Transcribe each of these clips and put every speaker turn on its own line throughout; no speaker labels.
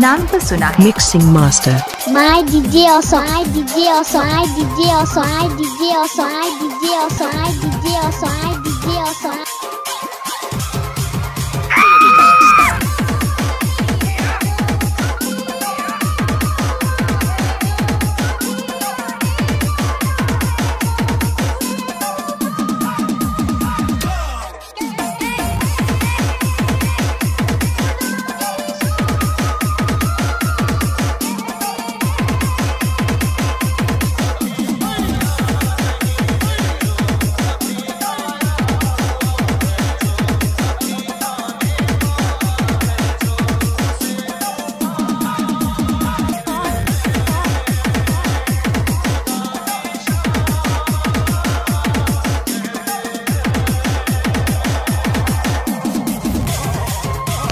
नाम तो सुना है
mixing master
My DJ also, my DJ also, my DJ also, my DJ also, my DJ also, my DJ also, my DJ also.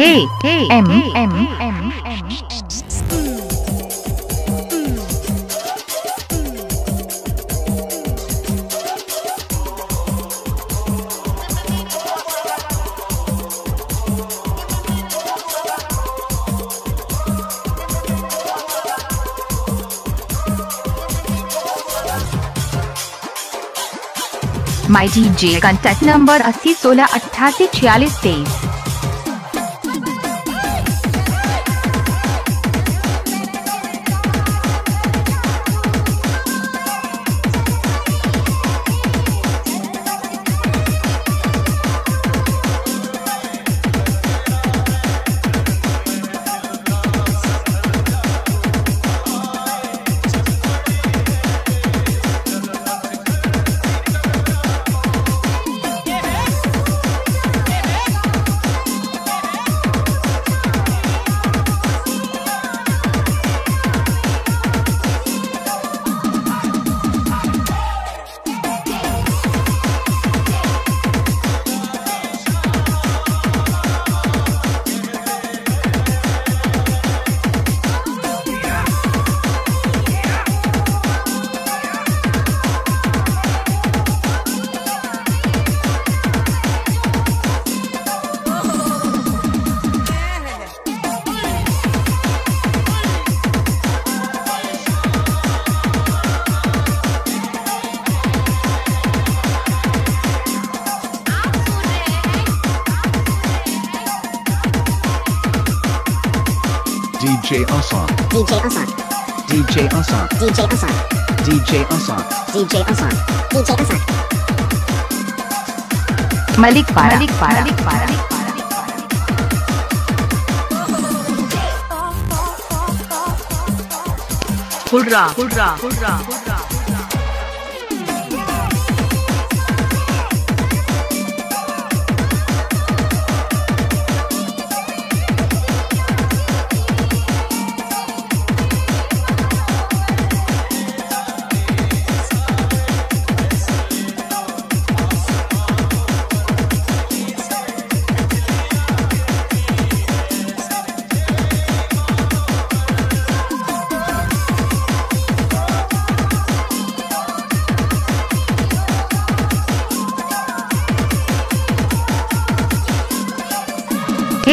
K K M M M M. My G J contact number अस्सी सोलह अट्ठासी छियालीस तेईस
DJ Asa.
DJ Asa.
DJ Asa.
DJ Asa.
DJ Asa.
DJ Asa. DJ
Asa. Malik Para. Malik Para. Malik Para. Malik
Para. Hurrah,
hurrah, hurrah, hurrah.